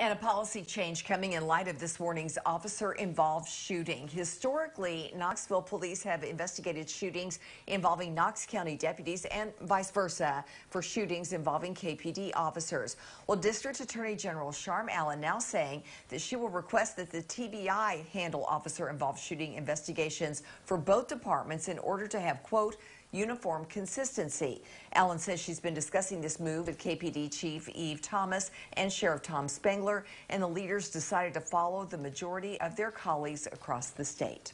And a policy change coming in light of this morning's officer involved shooting. Historically, Knoxville police have investigated shootings involving Knox County deputies and vice versa for shootings involving KPD officers. Well, District Attorney General Charme Allen now saying that she will request that the TBI handle officer involved shooting investigations for both departments in order to have, quote, uniform consistency. Allen says she's been discussing this move with KPD Chief Eve Thomas and Sheriff Tom Spangler, and the leaders decided to follow the majority of their colleagues across the state.